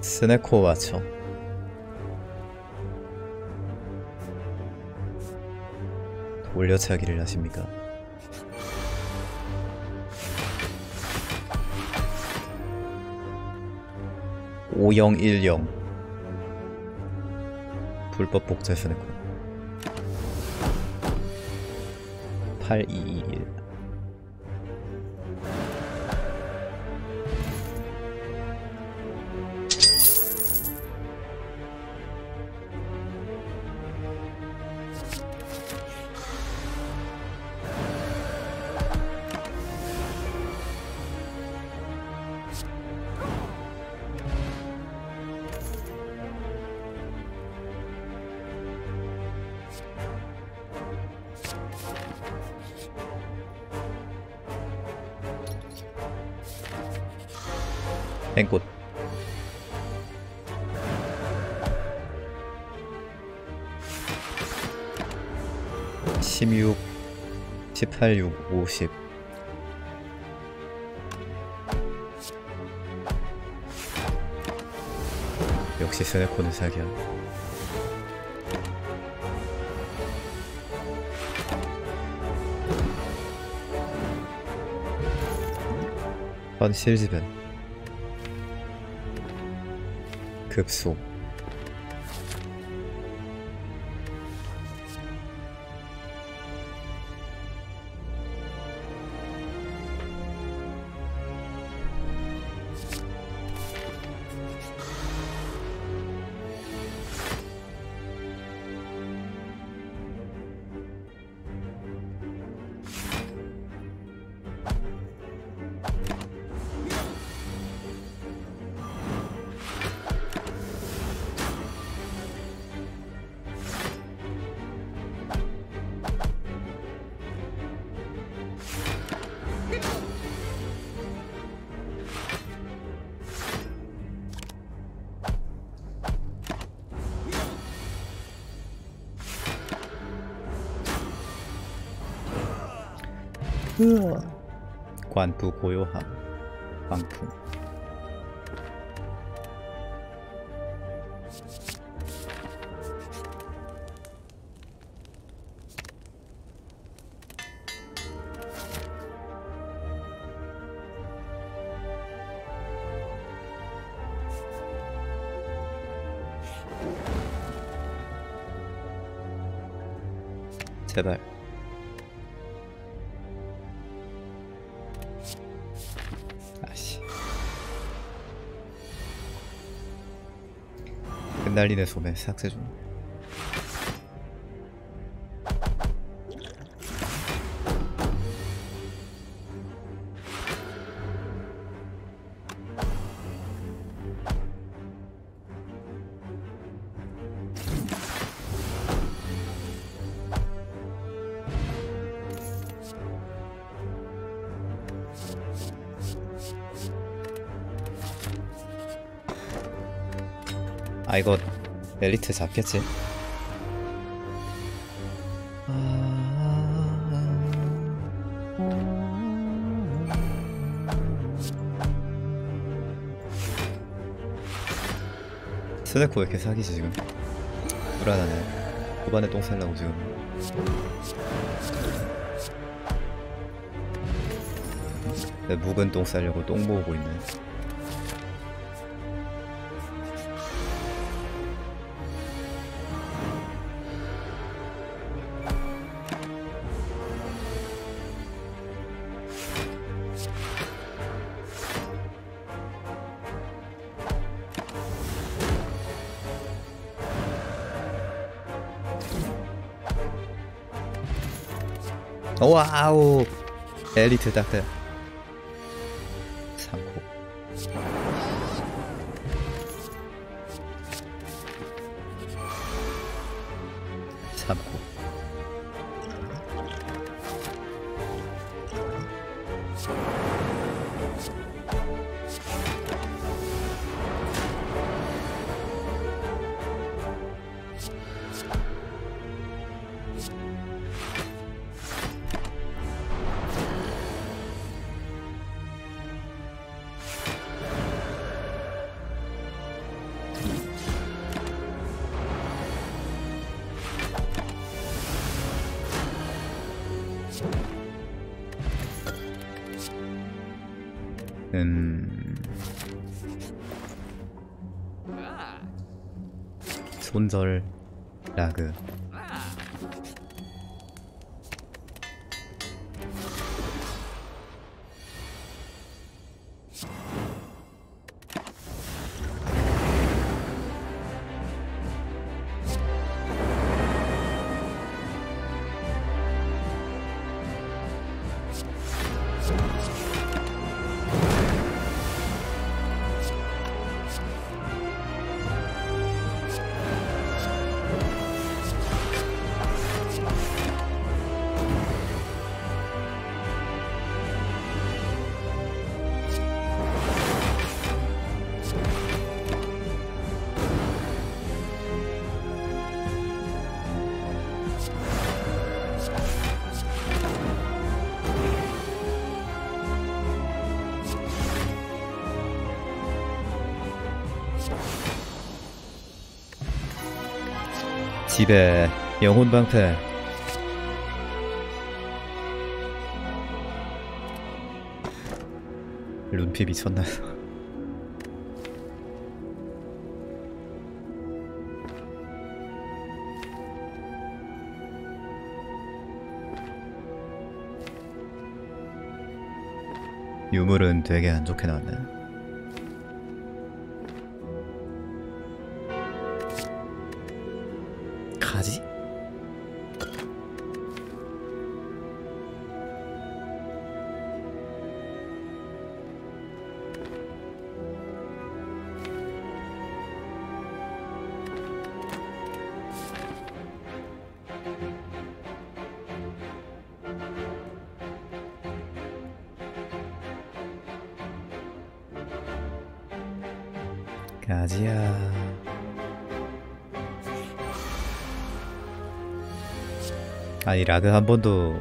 스네코 와쳐 돌려차기를 하십니까? 오영일영. 불법 복제 스네코. 8221 16 18, 6, 50 역시 스네코는 사기야. 번 실즈벤. 급 소 관부 고요함. 방풍 끝날리네 소매. 삭제 좀 아 이거 엘리트 잡겠지? 스네코 왜 이렇게 사기지 지금? 불안하네 후반에 똥 살라고 지금 내 묵은 똥 싸려고 똥 모으고 있네 와우 엘리트 딱딱 3코. 삼코 손절 라그 집에 영혼 방패. 룬피 미쳤나 유물은 되게 안 좋게 나왔네 가지? 가지 아니 라그 한 번도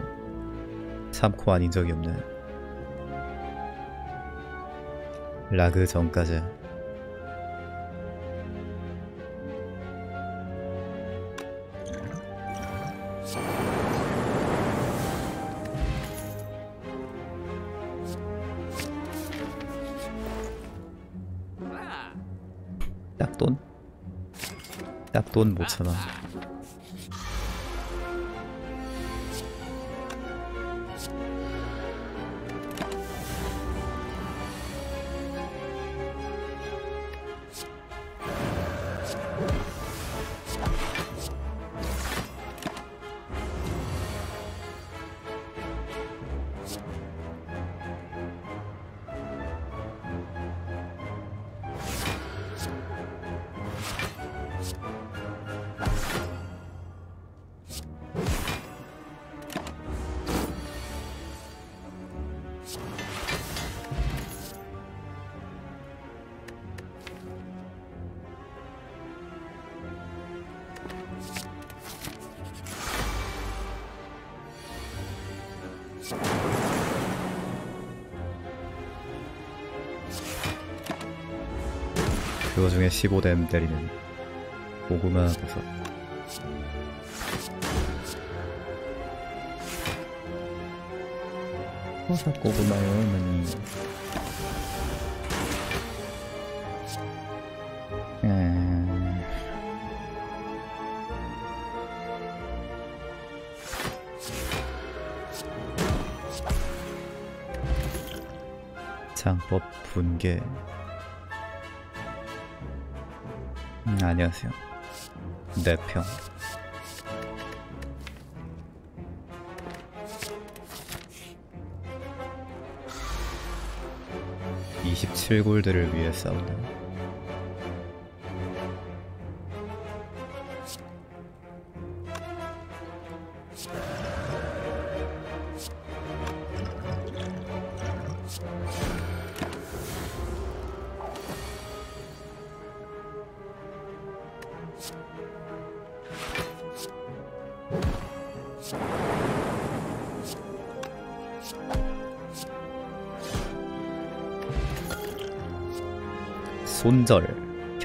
3코 아닌 적이 없네. 라그 전까지. 딱 돈? 딱 돈 못 참아 그거 중에 15댐 때리는 고구마 버섯 버섯 고구마요 어머니. 음... 장법 분계 음, 안녕하세요. 내평. (27 골드를) 위해 싸운다.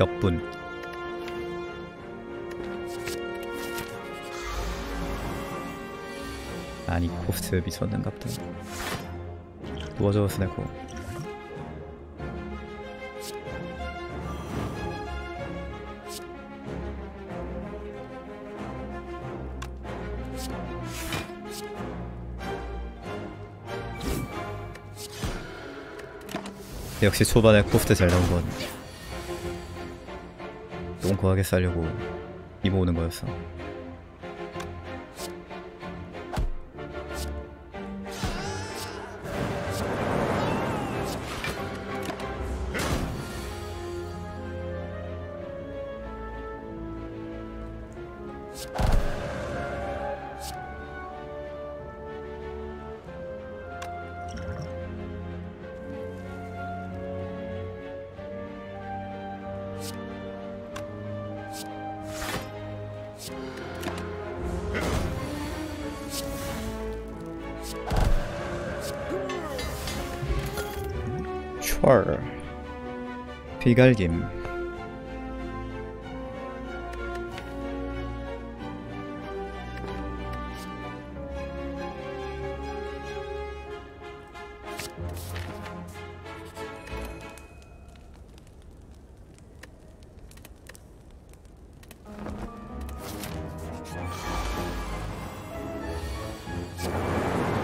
격분. 아니 코스 미쳤는갑다. 누워져서 내고. 역시 초반에 코스트 잘 나온 건 거하게 이 모으는 거였어. 비갈김.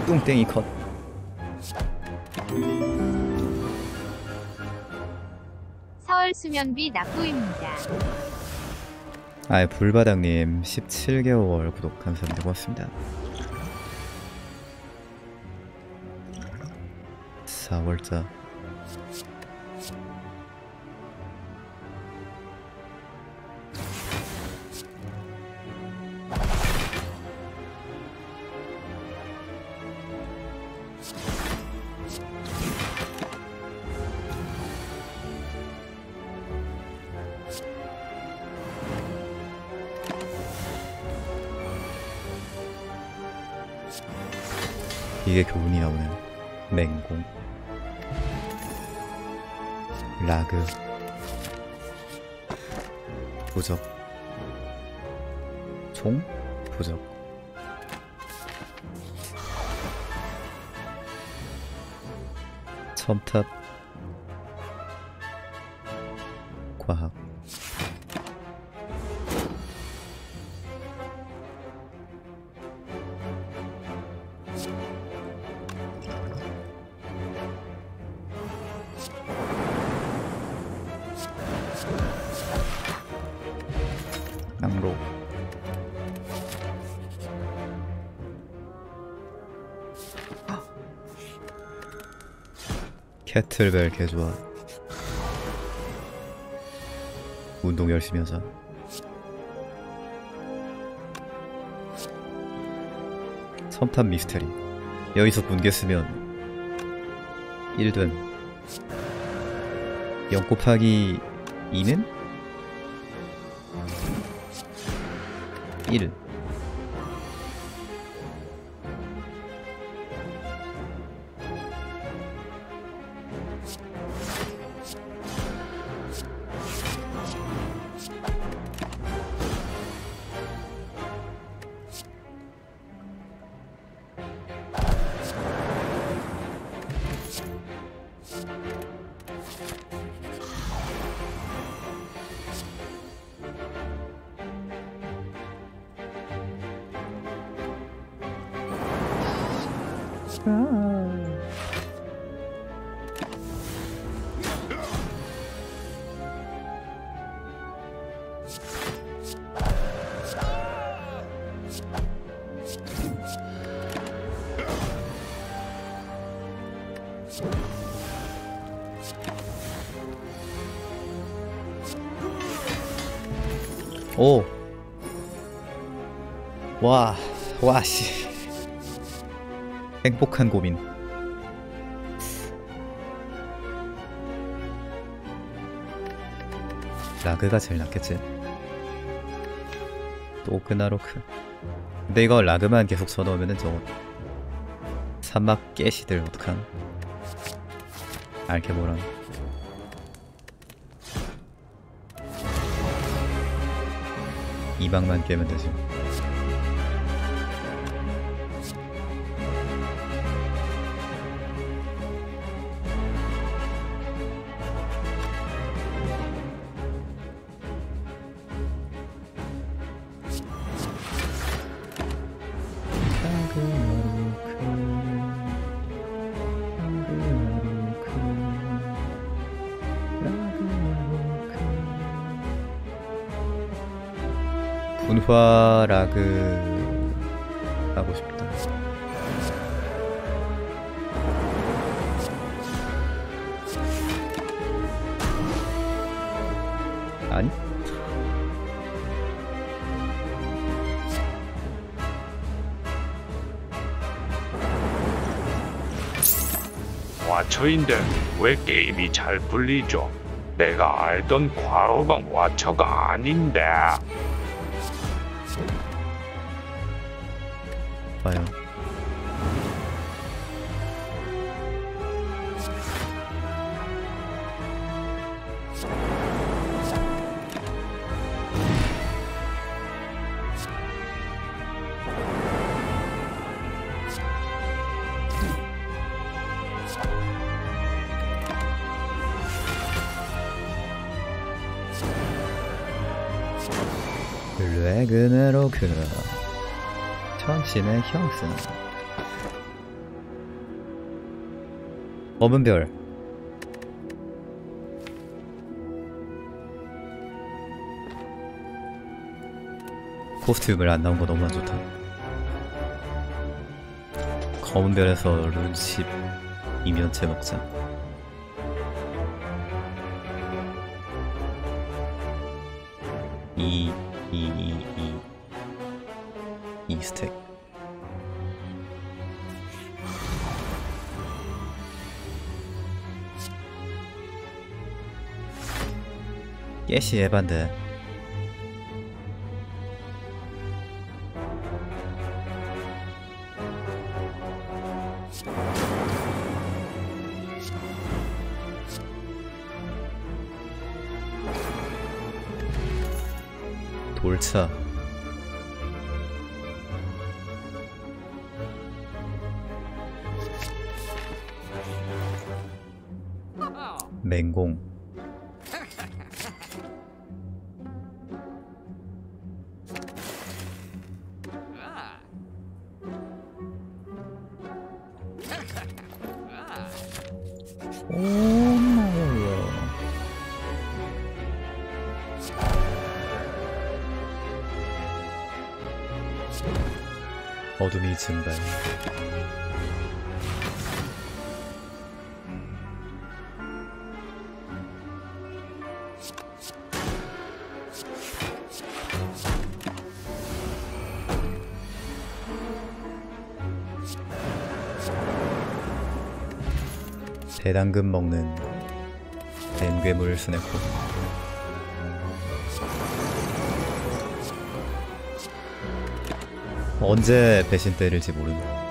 뚱땡이 컷 수면비 납부입니다. 아 불바닥님 17개월 구독 감사합니다 고맙습니다 4월자 이게 교훈이 나오는 맹공. 라그. 부적. 총. 부적. 첨탑. 과학 캐틀벨 개좋아? 운동 열심히 하자. 첨탑 미스테리. 여기서 분개 쓰면 1된. 0 곱하기 2는? 1 와, 씨. 행복한 고민. 라그가 제일 낫겠지. 또 그나로크. 근데 이거 라그만 계속 쳐넣으면은 저거 산막 깨시들 어떡함? 알케모랑 이방만 깨면 되지. 그 하고 싶다. 아니? 와처인데 왜 게임이 잘 풀리죠? 내가 알던 과거가 와처가 아닌데 봐요. 천신의 형승 검은 별. 코스튬을 안 나온 거 너무 안 좋다. 검은 별에서 룬십 이면체 먹자 깨시 에반데. 돌차 맹공 어둠이 증발 대당금 먹는 뱀괴물 스네코 언제 배신 때릴지 모른다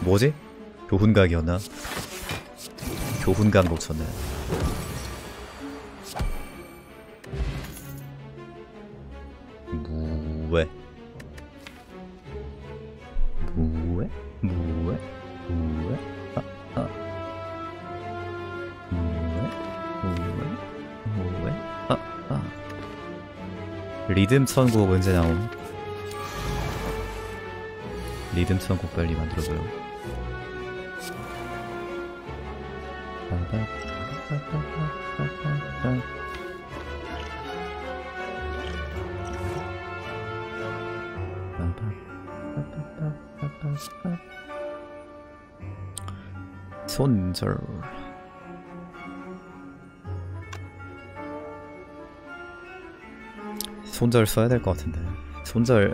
뭐지? 교훈각이었나? 교훈각 놓쳤네 리듬 선곡 언제 나옴? 리듬 선곡 빨리 만들어줘요 손절 손절 써야 될 것 같은데. 손절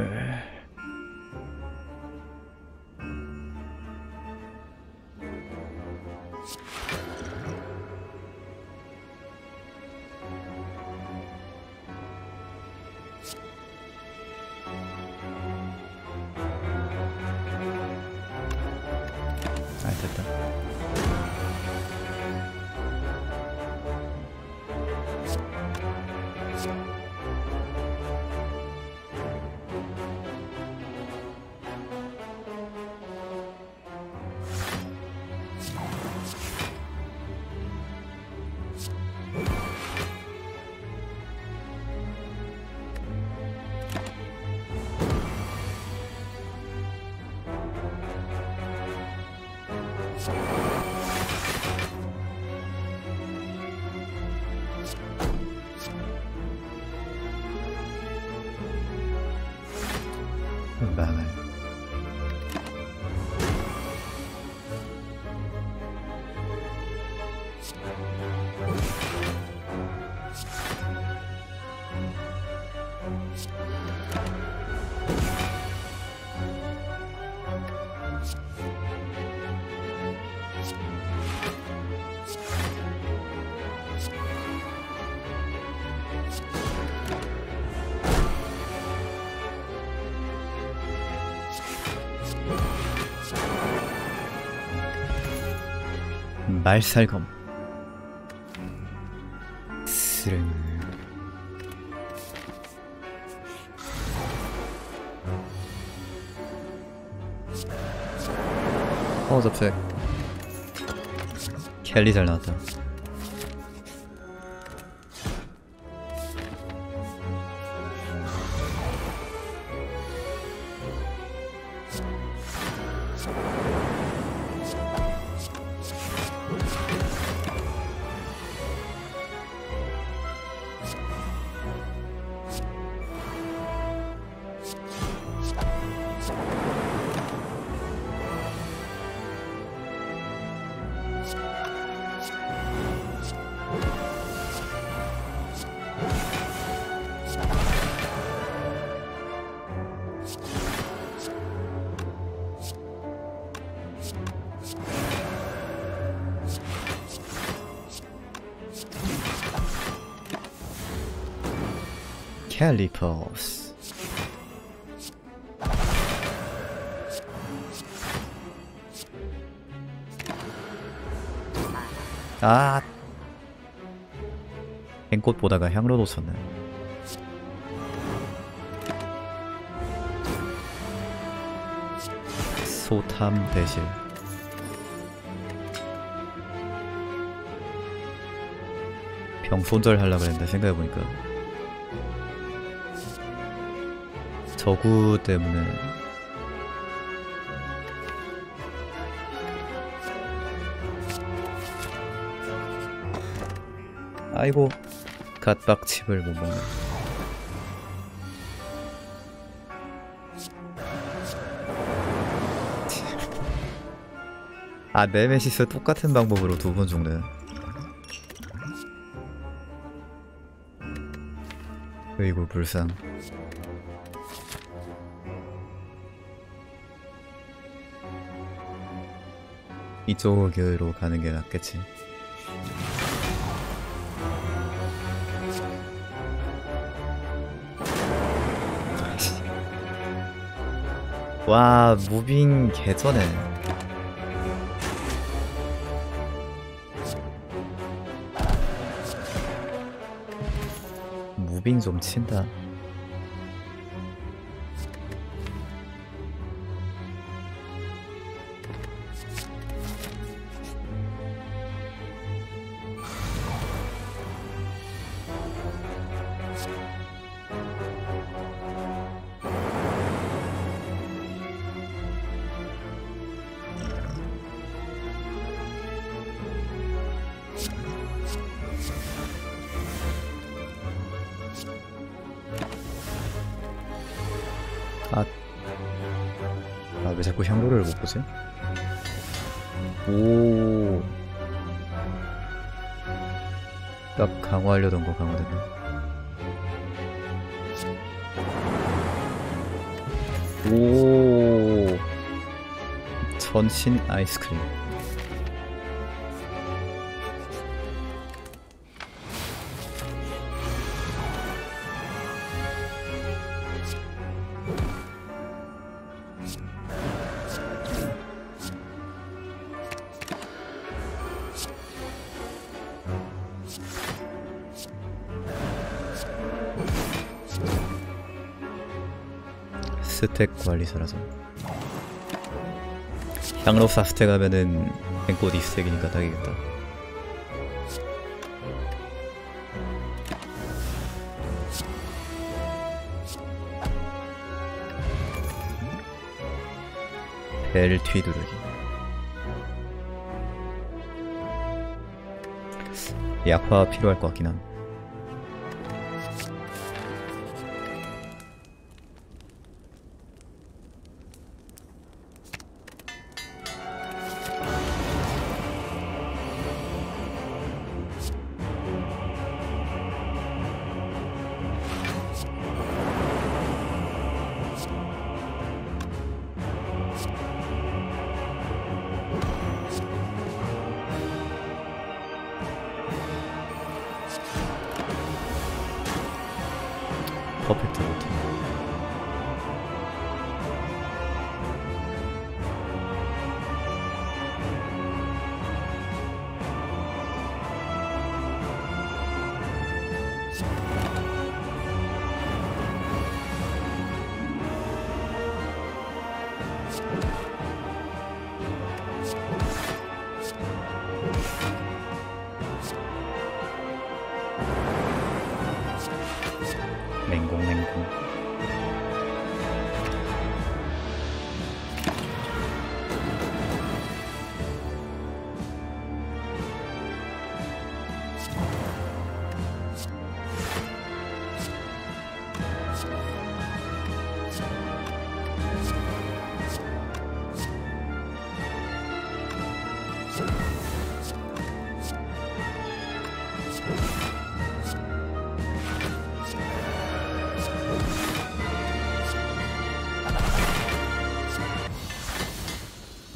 말살검. 어 접색. 켈리 잘 나왔다. 캘리퍼스. 아. 앵꽃 보다가 향로 놓쳤네. 소탐 대실. 병 손절 하려고 했는데 생각해보니까 저구 때문에. 아이고. 갓박칩을 못 먹네. 아 네메시스 똑같은 방법으로 두 번 죽네. 그리고 불상 이쪽으로 가는 게 낫겠지. 와, 무빙 개전에. 무빙 좀 친다. 아, 아, 왜 자꾸 향로를 못 보지? 오. 딱 강화하려던 거 강화됐네. 오. 전신 아이스크림. 관리사라서. 향로 사 스택 하면은 앵꽃 이스택이니까 딱이겠다. 벨 뒤두르기. 약화 필요할 것 같긴 한 맹공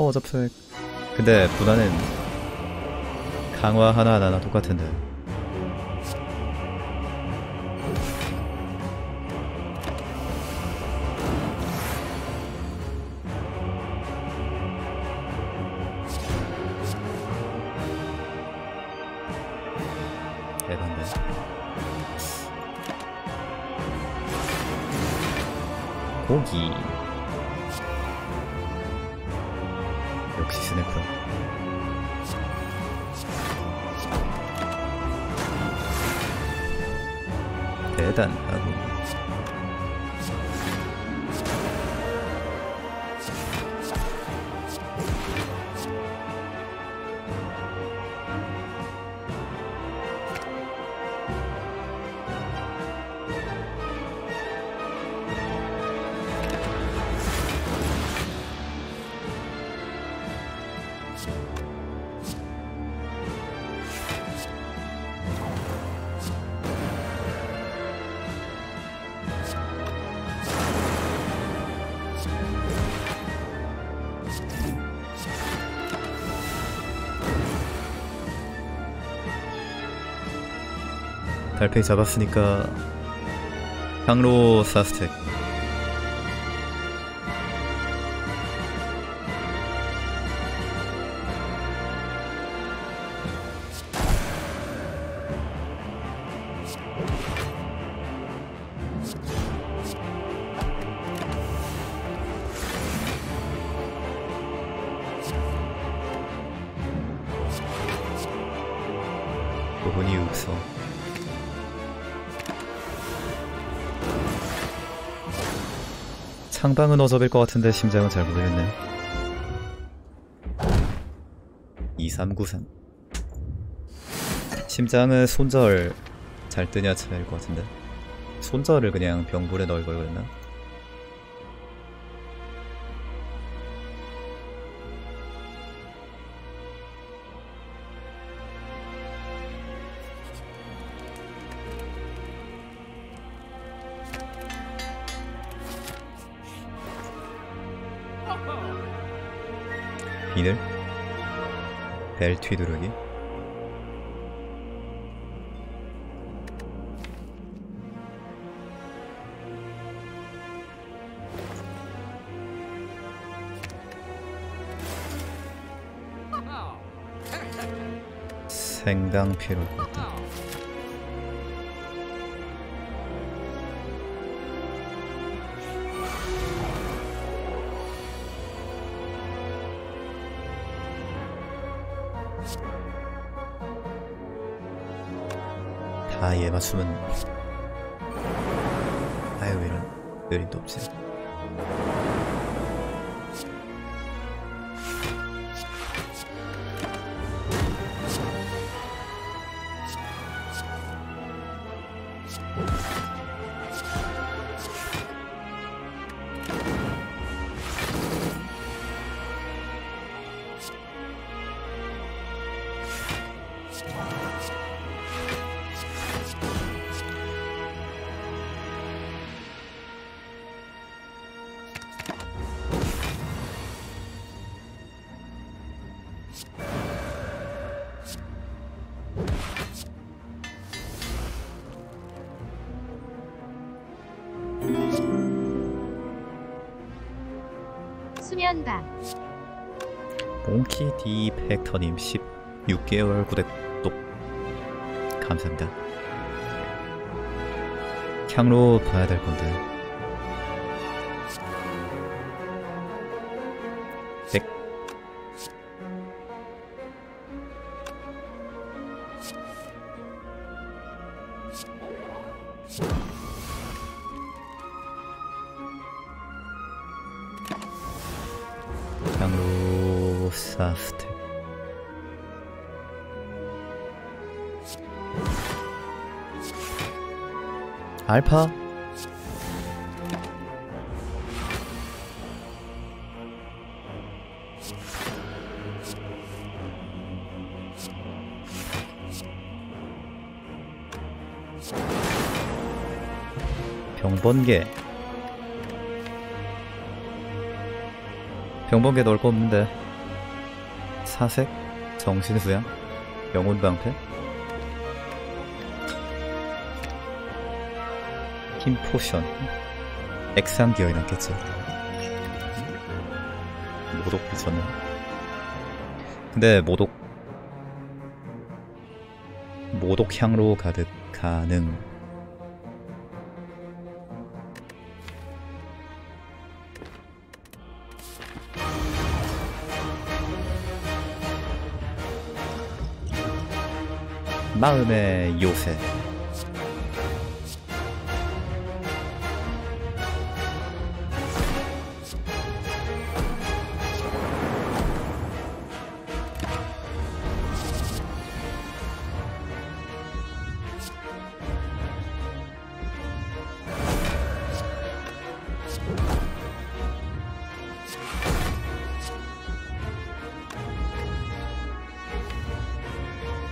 어 접속. 근데 분화는 강화 하나 하나 똑같은데. 고기. 역시 스네프. 대단하고. 달팽이 잡았으니까 향로 사스텍. 부분이 육서 창방은 어접일 것 같은데 심장은 잘 모르겠네. 2393 심장은 손절 잘 뜨냐 차일 것 같은데? 손절을 그냥 병불에 넣을 걸 그랬나? 비늘 벨 뒤두르기? 것 같다 맞추면 아유 이런 느림도 없지 수면방 몽키 디 팩터님 16개월 구독 감사합니다. 향로 봐야 될 건데. 알파? 병번개. 병번개 넣을 거 없는데. 사색? 정신수양? 영혼방패 힘 포션. 액상 기어이 났겠지 모독 비서는. 근데 모독 모독 향로 가득 가능 마음의 요새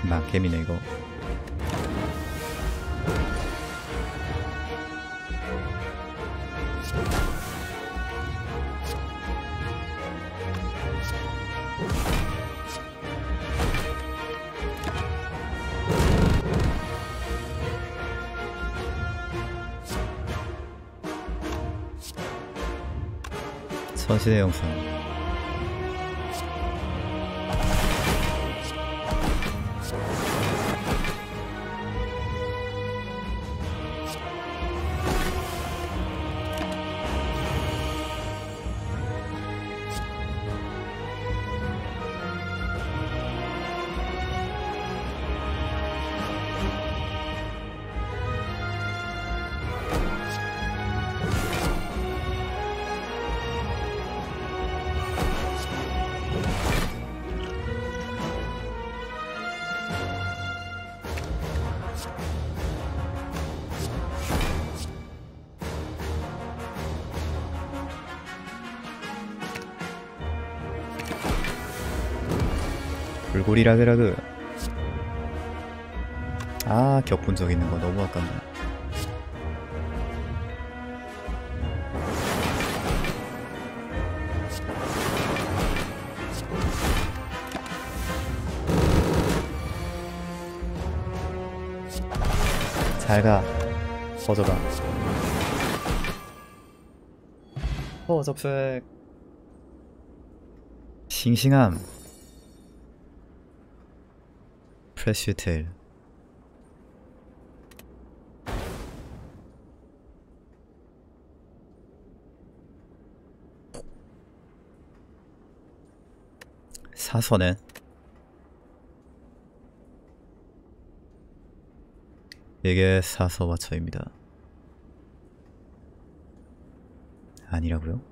막 개미네 이거. 선신의 영상 불고리 라그라그 아 격분적 있는 거 너무 아깝네. 잘가. 퍼져가 어 접색. 싱싱함 프레쉬테일 사선에 이게 사서 와처입니다. 아니라고요?